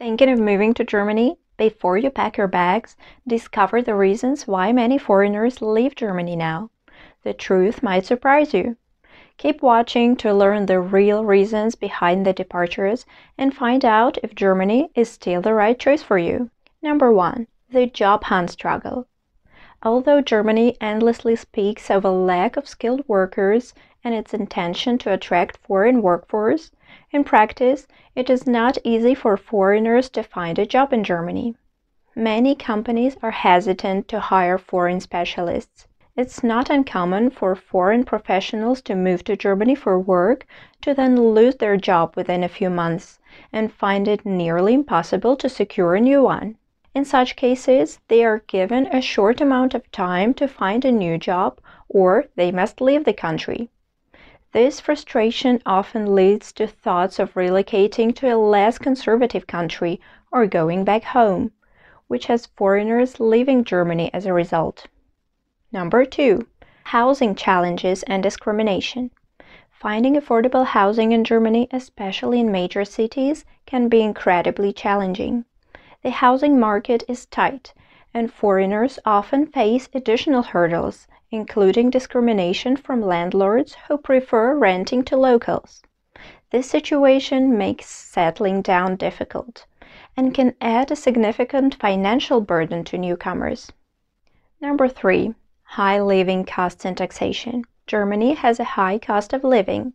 Thinking of moving to Germany? Before you pack your bags, discover the reasons why many foreigners leave Germany now. The truth might surprise you. Keep watching to learn the real reasons behind the departures and find out if Germany is still the right choice for you. Number 1. The job hunt struggle. Although Germany endlessly speaks of a lack of skilled workers and its intention to attract foreign workforce, in practice, it is not easy for foreigners to find a job in Germany. Many companies are hesitant to hire foreign specialists. It's not uncommon for foreign professionals to move to Germany for work to then lose their job within a few months and find it nearly impossible to secure a new one. In such cases, they are given a short amount of time to find a new job or they must leave the country. This frustration often leads to thoughts of relocating to a less conservative country or going back home, which has foreigners leaving Germany as a result. Number two, housing challenges and discrimination. Finding affordable housing in Germany, especially in major cities, can be incredibly challenging. The housing market is tight, and foreigners often face additional hurdles including discrimination from landlords who prefer renting to locals. This situation makes settling down difficult and can add a significant financial burden to newcomers. Number three, high living costs and taxation. Germany has a high cost of living,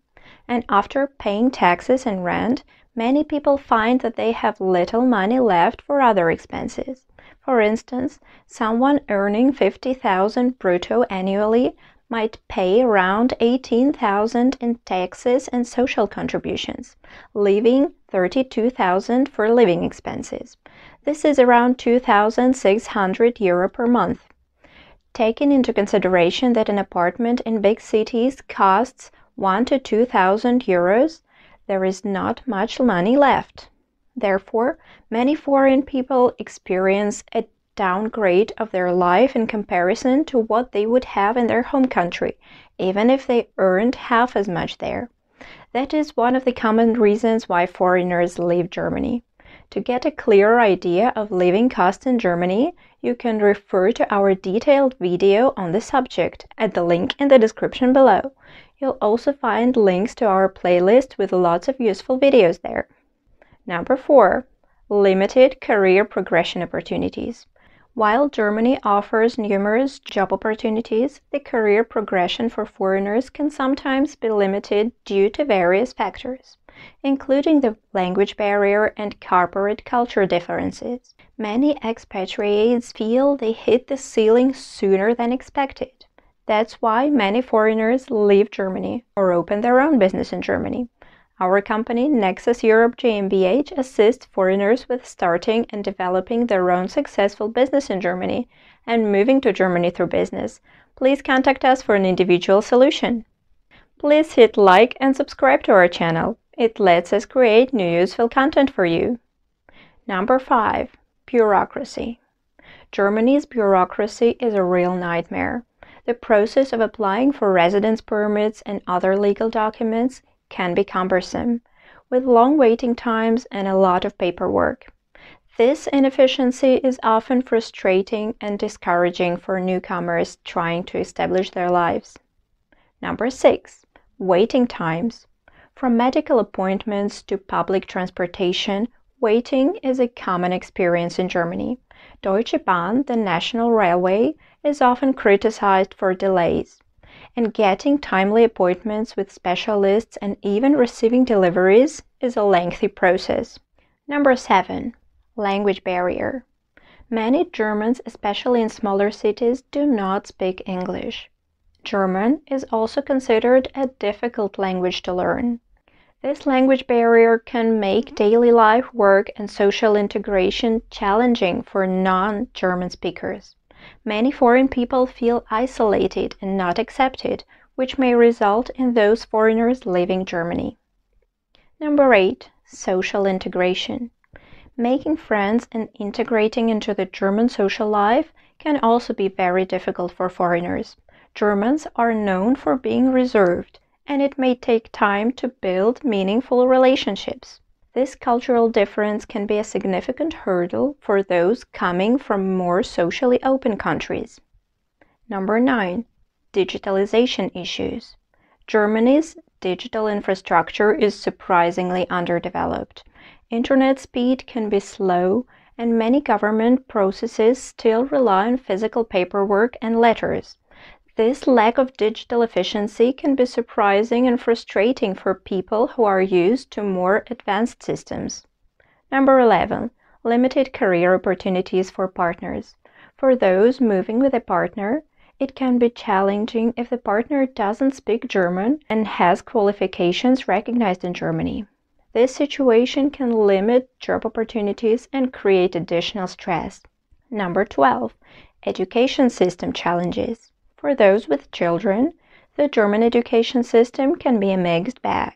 and after paying taxes and rent, many people find that they have little money left for other expenses. For instance, someone earning 50,000 brutto annually might pay around 18,000 in taxes and social contributions, leaving 32,000 for living expenses. This is around 2,600 euro per month. Taking into consideration that an apartment in big cities costs 1 to 2,000 euros, there is not much money left. Therefore, many foreign people experience a downgrade of their life in comparison to what they would have in their home country, even if they earned half as much there. That is one of the common reasons why foreigners leave Germany. To get a clearer idea of living costs in Germany, you can refer to our detailed video on the subject at the link in the description below. You'll also find links to our playlist with lots of useful videos there. Number four, limited career progression opportunities. While Germany offers numerous job opportunities, the career progression for foreigners can sometimes be limited due to various factors, including the language barrier and corporate culture differences. Many expatriates feel they hit the ceiling sooner than expected. That's why many foreigners leave Germany or open their own business in Germany. Our company, Nexus Europe GmbH, assists foreigners with starting and developing their own successful business in Germany and moving to Germany through business. Please contact us for an individual solution. Please hit like and subscribe to our channel. It lets us create new useful content for you. Number 5. Bureaucracy. Germany's bureaucracy is a real nightmare. The process of applying for residence permits and other legal documents can be cumbersome, with long waiting times and a lot of paperwork. This inefficiency is often frustrating and discouraging for newcomers trying to establish their lives. Number 6. Waiting times. From medical appointments to public transportation, waiting is a common experience in Germany. Deutsche Bahn, the national railway, is often criticized for delays and getting timely appointments with specialists and even receiving deliveries is a lengthy process. Number 7. Language barrier. Many Germans, especially in smaller cities, do not speak English. German is also considered a difficult language to learn. This language barrier can make daily life, work, and social integration challenging for non German speakers. Many foreign people feel isolated and not accepted, which may result in those foreigners leaving Germany. Number 8. Social integration. Making friends and integrating into the German social life can also be very difficult for foreigners. Germans are known for being reserved, and it may take time to build meaningful relationships. This cultural difference can be a significant hurdle for those coming from more socially open countries. Number 9. Digitalization issues. Germany's digital infrastructure is surprisingly underdeveloped. Internet speed can be slow, and many government processes still rely on physical paperwork and letters. This lack of digital efficiency can be surprising and frustrating for people who are used to more advanced systems. Number 11. Limited career opportunities for partners. For those moving with a partner, it can be challenging if the partner doesn't speak German and has qualifications recognized in Germany. This situation can limit job opportunities and create additional stress. Number 12. Education system challenges. For those with children, the German education system can be a mixed bag.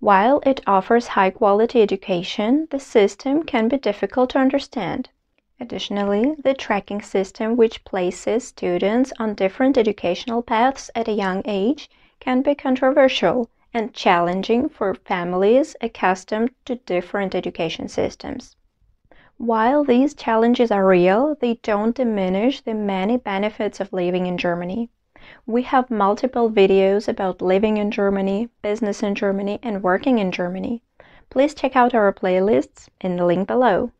While it offers high quality education, the system can be difficult to understand. Additionally, the tracking system, which places students on different educational paths at a young age, can be controversial and challenging for families accustomed to different education systems. While these challenges are real, they don't diminish the many benefits of living in Germany. We have multiple videos about living in Germany, business in Germany, and working in Germany. Please check out our playlists in the link below.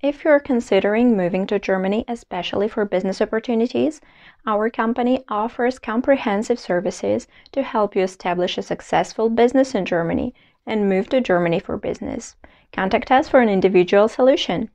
If you're considering moving to Germany, especially for business opportunities, our company offers comprehensive services to help you establish a successful business in Germany and move to Germany for business. Contact us for an individual solution.